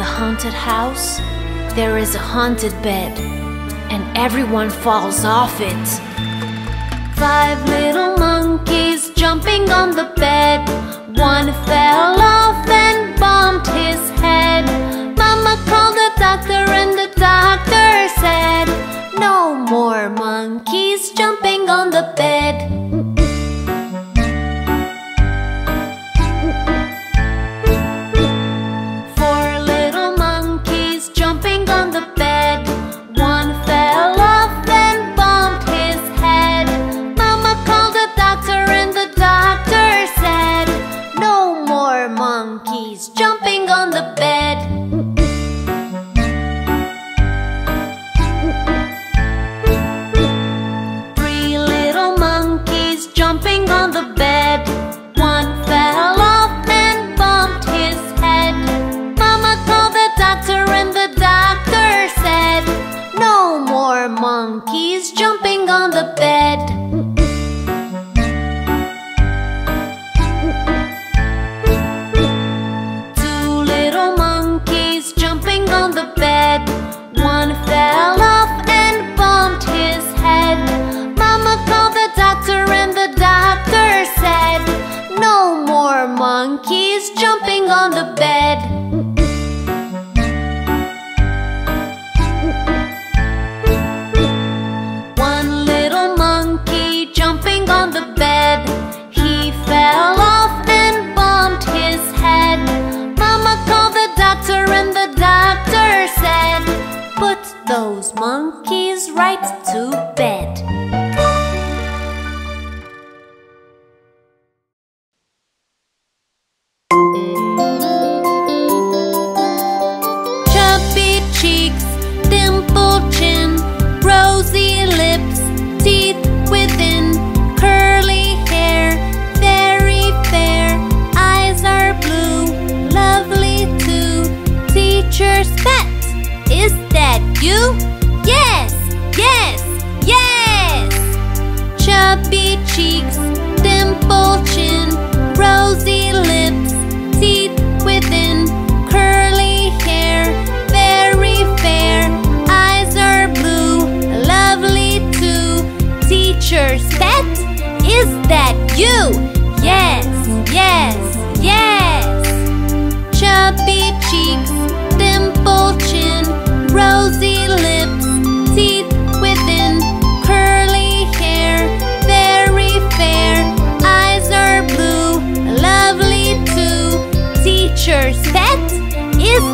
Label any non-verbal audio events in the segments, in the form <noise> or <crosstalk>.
the haunted house, there is a haunted bed, and everyone falls off it. Five little monkeys jumping on the bed. One fell off and bumped his head. Mama called the doctor, and the doctor said, No more monkeys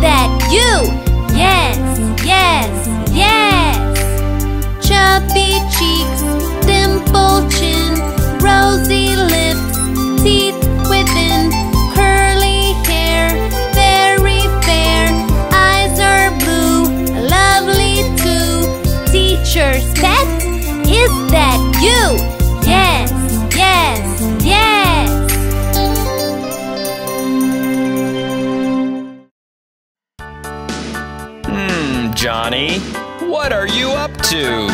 that you? Yes, yes, yes! Chubby cheeks, dimple chin, rosy lips, teeth within, curly hair, very fair, eyes are blue, lovely too. Teacher's pet, is that you? Johnny, what are you up to?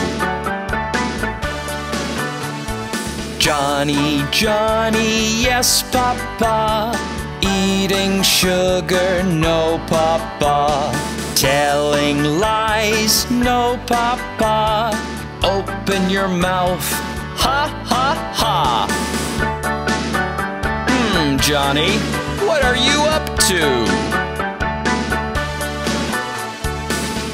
Johnny, Johnny, yes, Papa. Eating sugar, no, Papa. Telling lies, no, Papa. Open your mouth, ha, ha, ha. Hmm, Johnny, what are you up to?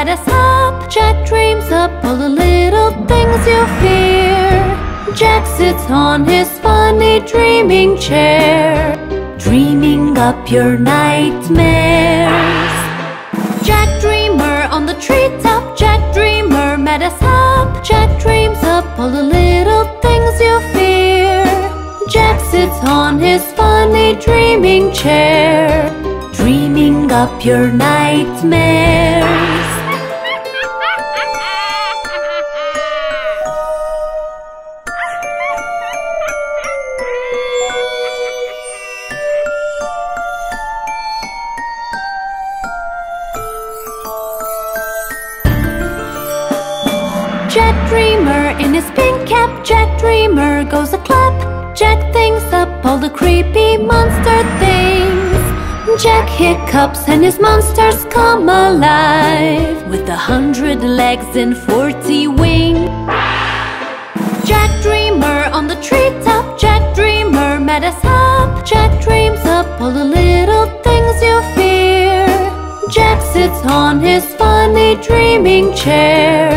let us up Jack dreams up all the little things you fear. Jack sits on his funny dreaming chair Dreaming up your nightmares. Jack Dreamer on the treetop Jack Dreamer met us up. Jack dreams up all the little things you fear. Jack sits on his funny dreaming chair Dreaming up your nightmares. All the creepy monster things. Jack hiccups and his monsters come alive with a hundred legs and forty wings. Jack Dreamer on the treetop, Jack Dreamer mad as up. Jack dreams up all the little things you fear. Jack sits on his funny dreaming chair,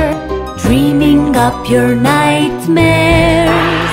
dreaming up your nightmares.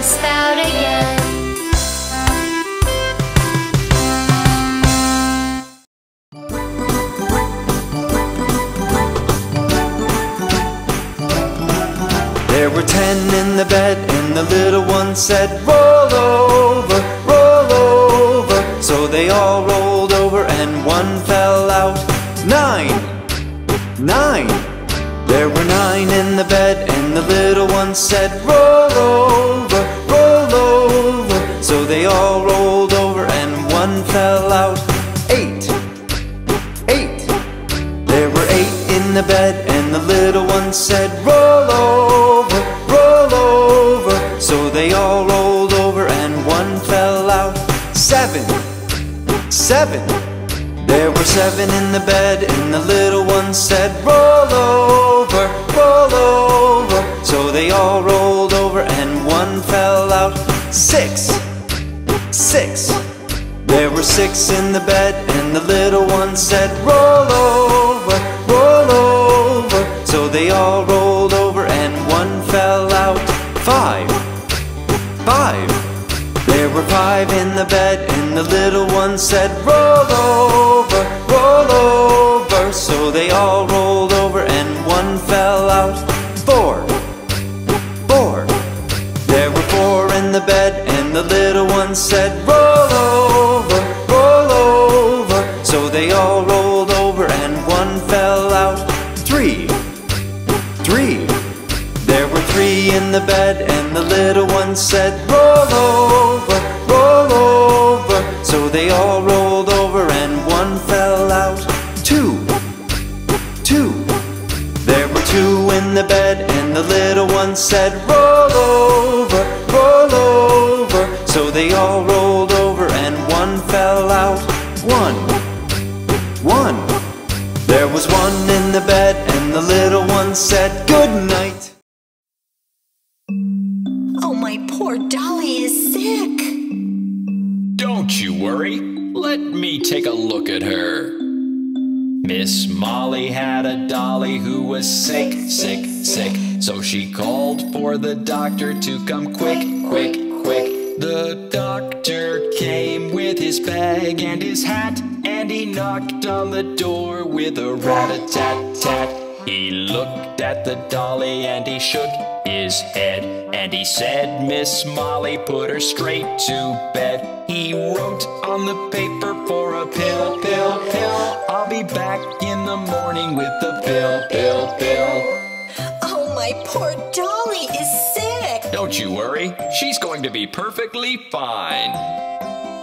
again. There were ten in the bed, and the little one said, Roll over, roll over. So they all rolled over, and one fell out. Nine, nine. There were nine in the bed, and the little one said, Roll said, Roll over, roll over. So they all rolled over, and one fell out. Seven, seven. There were seven in the bed, and the little one said, Roll over, roll over. So they all rolled over, and one fell out. Six, six. There were six in the bed, and the little one said, Roll over, roll over. So they all rolled over and one fell out. Five. Five. There were five in the bed and the little one said, Roll over, roll over. So they all rolled over and one fell out. Four. Four. There were four in the bed and the little one said, three in the bed, and the little one said, Roll over, roll over. So they all rolled over, and one fell out. Two, two. There were two in the bed, and the little one said, Roll over, roll over. So they all rolled over, and one fell out. One, one. There was one in the bed, and the little one said, Good poor Dolly is sick. Don't you worry. Let me take a look at her. Miss Molly had a dolly who was sick, sick, sick. So she called for the doctor to come quick, quick, quick. The doctor came with his bag and his hat, and he knocked on the door with a rat-a-tat-tat. He looked at the dolly and he shook his head, and he said, Miss Molly, put her straight to bed. He wrote on the paper for a pill, pill, pill. I'll be back in the morning with the pill, pill, pill. Oh, my poor Dolly is sick. Don't you worry, she's going to be perfectly fine.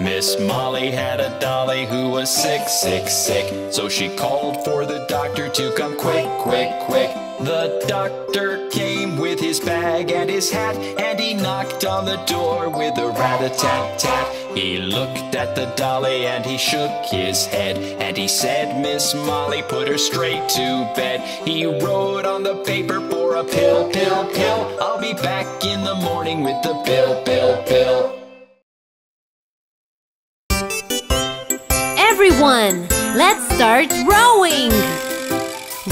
Miss Molly had a dolly who was sick, sick, sick. So she called for the doctor to come quick, quick, quick. The doctor came with his bag and his hat, and he knocked on the door with a rat-a-tat-tat. He looked at the dolly and he shook his head, and he said, Miss Molly, put her straight to bed. He wrote on the paper for a pill, pill, pill. I'll be back in the morning with the pill, pill, pill. Everyone, let's start rowing!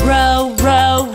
Row, row, row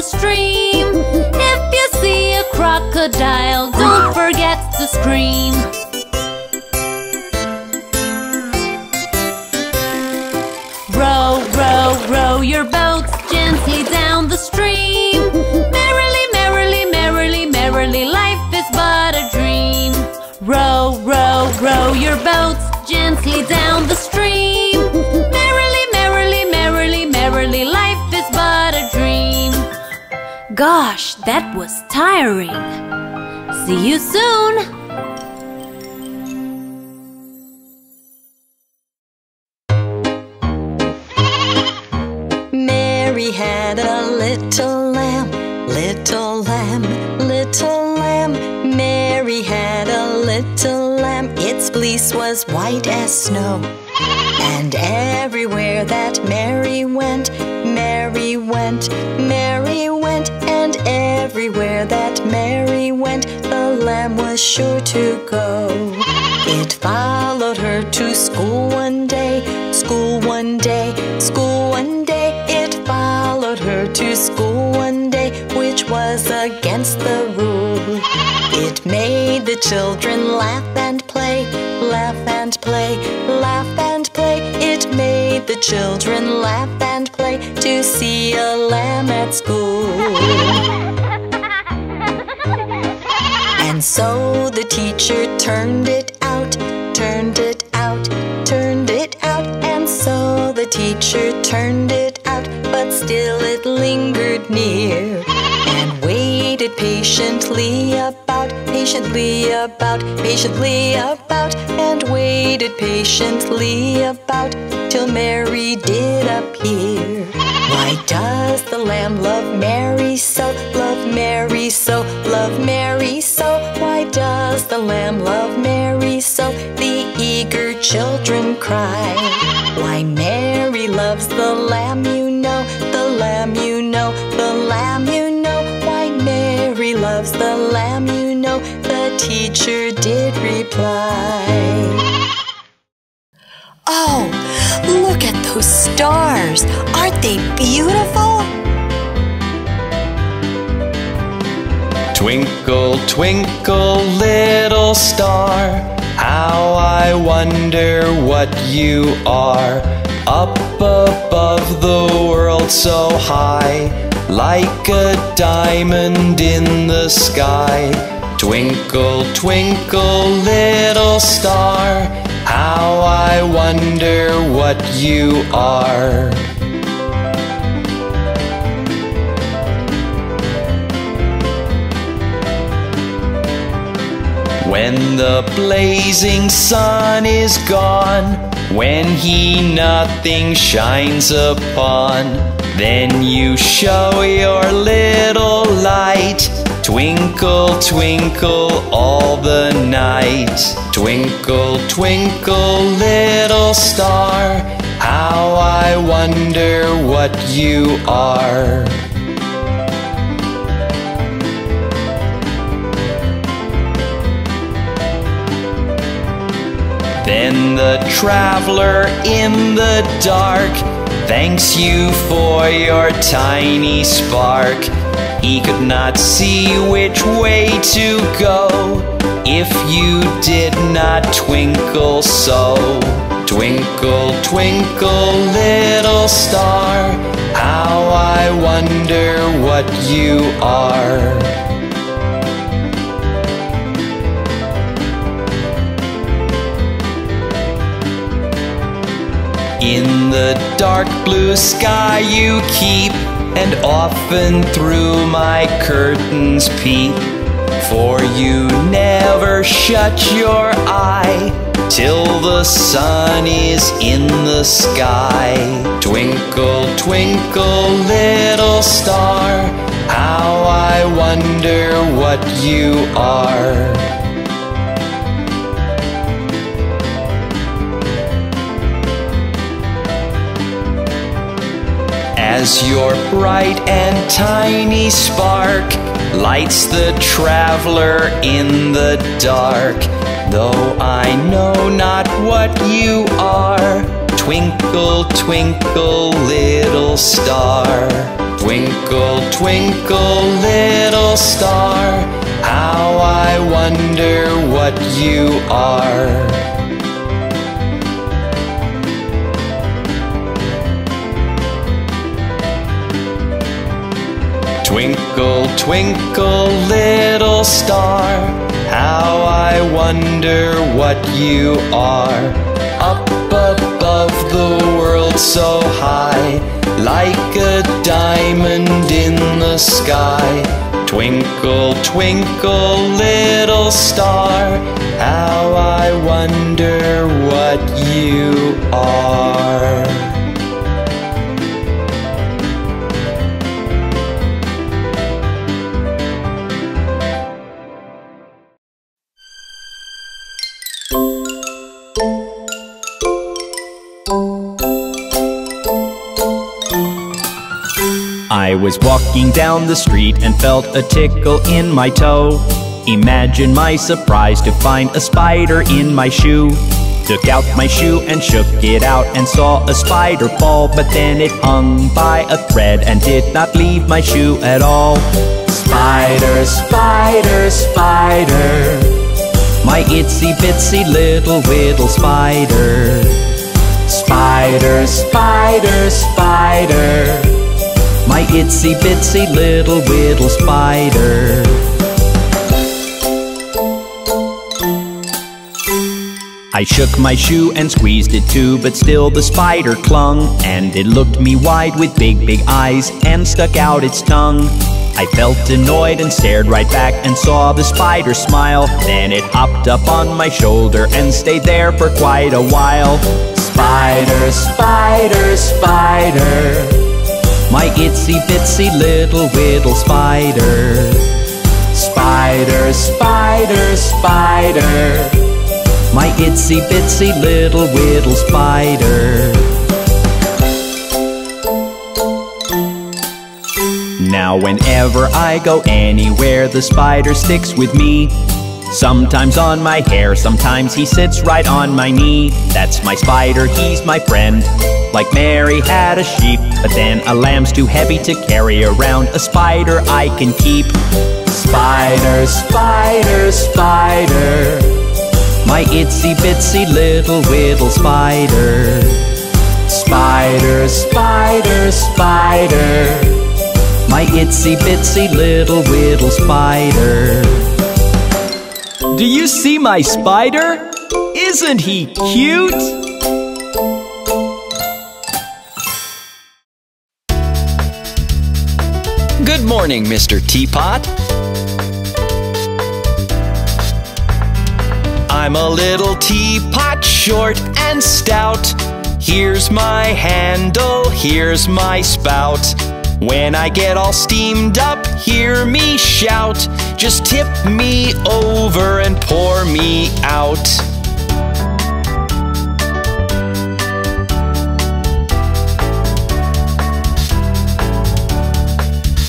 The stream. If you see a crocodile, don't forget to scream. Row, row, row your boat gently down the stream. Merrily, merrily, merrily, merrily, life is but a dream. Row, row, row your boat gently down the stream. Gosh, that was tiring. See you soon. Mary had a little lamb, little lamb, little lamb. Mary had a little lamb, its fleece was white as snow. And everywhere that Mary went, Mary went, Mary went, and everywhere that Mary went, the lamb was sure to go. It followed her to school one day, school one day, school one day. It followed her to school one day, which was against the rule. It made the children laugh and play, laugh and play, laugh and the children laugh and play to see a lamb at school. <laughs> And so the teacher turned it out, turned it out, turned it out. And so the teacher turned it out, but still it lingered near. And waited patiently about, patiently about, patiently about. And waited patiently about till Mary did appear. Why does the lamb love Mary so? Love Mary so, love Mary so. Why does the lamb love Mary so? The eager children reply. Oh, look at those stars! Aren't they beautiful? Twinkle, twinkle, little star, how I wonder what you are. Up above the world so high, like a diamond in the sky. Twinkle, twinkle, little star, how I wonder what you are. When the blazing sun is gone, when he nothing shines upon, then you show your little light. Twinkle, twinkle all the night. Twinkle, twinkle, little star, how I wonder what you are. Then the traveler in the dark thanks you for your tiny spark. He could not see which way to go if you did not twinkle so. Twinkle, twinkle, little star, how I wonder what you are. In the dark blue sky you keep, and often through my curtains peep. For you never shut your eye till the sun is in the sky. Twinkle, twinkle, little star, how I wonder what you are. As your bright and tiny spark lights the traveler in the dark, though I know not what you are. Twinkle, twinkle, little star. Twinkle, twinkle, little star. How I wonder what you are. Twinkle, twinkle, little star, how I wonder what you are. Up above the world so high, like a diamond in the sky. Twinkle, twinkle, little star, how I wonder what you are. Was walking down the street and felt a tickle in my toe. Imagine my surprise to find a spider in my shoe. Took out my shoe and shook it out and saw a spider fall, but then it hung by a thread and did not leave my shoe at all. Spider, spider, spider, my itsy bitsy little whittle spider. Spider, spider, spider, my itsy bitsy little whittle spider. I shook my shoe and squeezed it too, but still the spider clung, and it looked me wide with big, big eyes and stuck out its tongue. I felt annoyed and stared right back and saw the spider smile. Then it hopped up on my shoulder and stayed there for quite a while. Spider, spider, spider, my itsy bitsy little whittle spider. Spider, spider, spider, my itsy bitsy little whittle spider. Now, whenever I go anywhere, the spider sticks with me. Sometimes on my hair, sometimes he sits right on my knee. That's my spider, he's my friend. Like Mary had a sheep, but then a lamb's too heavy to carry around. A spider I can keep. Spider, spider, spider. My itsy bitsy little whittle spider. Spider, spider, spider. My itsy bitsy little whittle spider. Do you see my spider? Isn't he cute? Good morning, Mr. Teapot. I'm a little teapot, short and stout. Here's my handle, here's my spout. When I get all steamed up, hear me shout. Just tip me over and pour me out.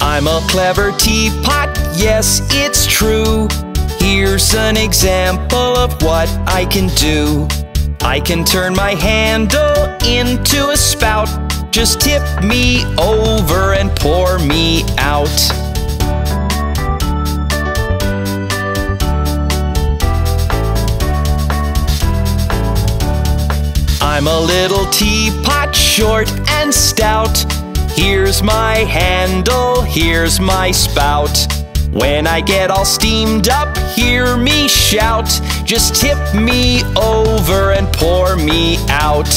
I'm a clever teapot, yes, it's true. Here's an example of what I can do. I can turn my handle into a spout. Just tip me over and pour me out. I'm a little teapot, short and stout. Here's my handle, here's my spout. When I get all steamed up, hear me shout. Just tip me over and pour me out.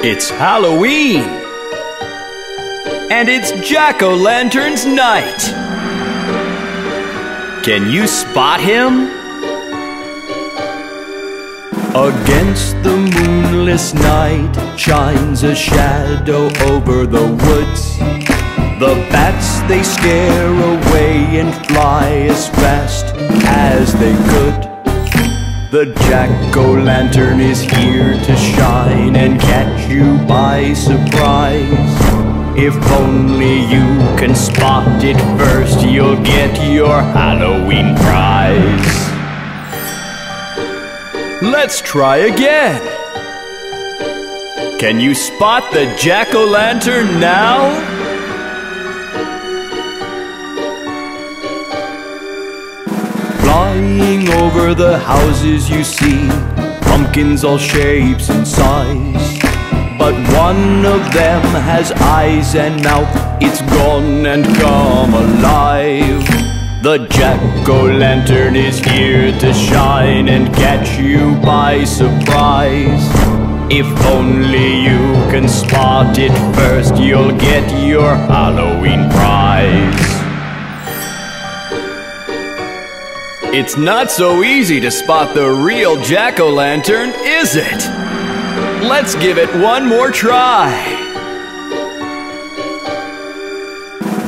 It's Halloween! And it's Jack o' Lantern's night! Can you spot him? Against the moonless night shines a shadow over the woods. The bats they scare away and fly as fast as they could. The jack-o'-lantern is here to shine and catch you by surprise. If only you can spot it first, you'll get your Halloween prize. Let's try again. Can you spot the jack-o'-lantern now? Flying over the houses you see, pumpkins all shapes and size. But one of them has eyes and mouth, it's gone and come alive. The jack-o'-lantern is here to shine and catch you by surprise. If only you can spot it first, you'll get your Halloween prize. It's not so easy to spot the real jack-o'-lantern, is it? Let's give it one more try.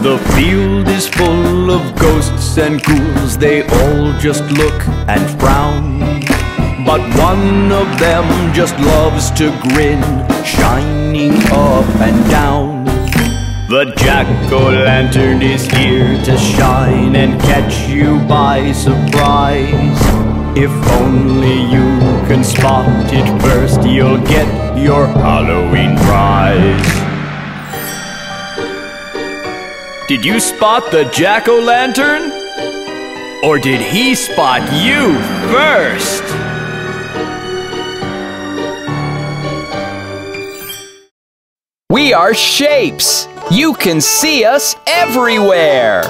The field is full of ghosts and ghouls, they all just look and frown. But one of them just loves to grin, shining up and down. The jack-o'-lantern is here to shine and catch you by surprise. If only you can spot it you'll get your Halloween prize. Did you spot the jack-o'-lantern? Or did he spot you first? We are shapes. You can see us everywhere.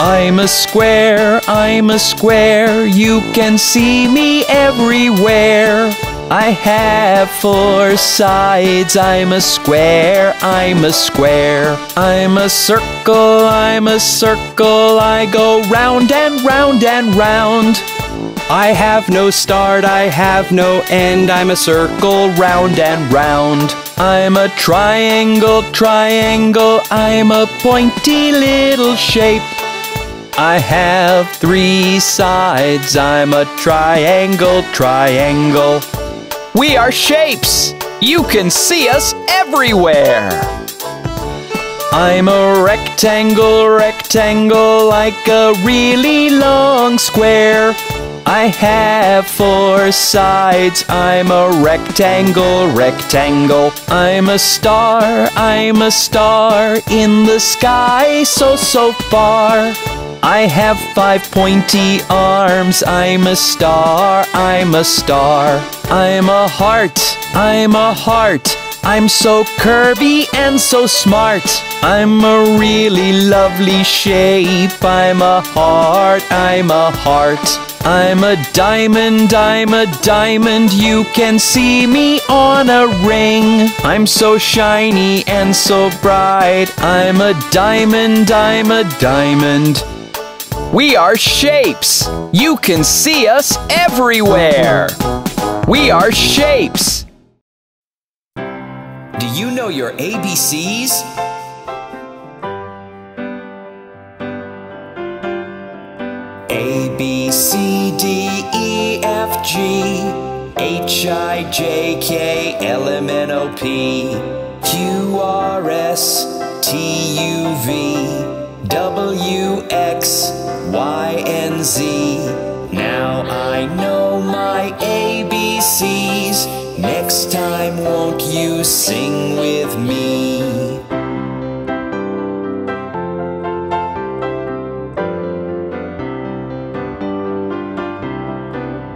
I'm a square, I'm a square. You can see me everywhere. I have four sides. I'm a square, I'm a square. I'm a circle, I'm a circle. I go round and round and round. I have no start, I have no end. I'm a circle round and round. I'm a triangle, triangle. I'm a pointy little shape. I have three sides. I'm a triangle, triangle. We are shapes. You can see us everywhere. I'm a rectangle, rectangle, like a really long square. I have four sides. I'm a rectangle, rectangle. I'm a star, I'm a star in the sky, so, so far. I have five pointy arms. I'm a star, I'm a star. I'm a heart, I'm a heart. I'm so curvy and so smart. I'm a really lovely shape. I'm a heart, I'm a heart. I'm a diamond, I'm a diamond. You can see me on a ring. I'm so shiny and so bright. I'm a diamond, I'm a diamond. We are shapes. You can see us everywhere. We are shapes. Do you know your ABCs? A, B, C, D, E, F, G, H, I, J, K, L, M, N, O, P, Q, R, S, T, U, V, W, X, Y, and Z. Now I know my ABCs. Next time, won't you sing with me?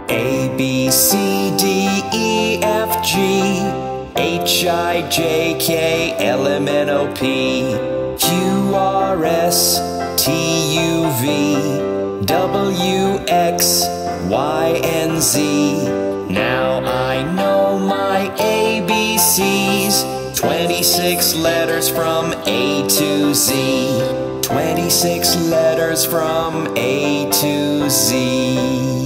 A, B, C, D, E, F, G, H, I, J, K, L, M, N, O, P, Q, R, S, W, X, Y, and Z. Now I know my ABCs. 26 letters from A to Z. 26 letters from A to Z.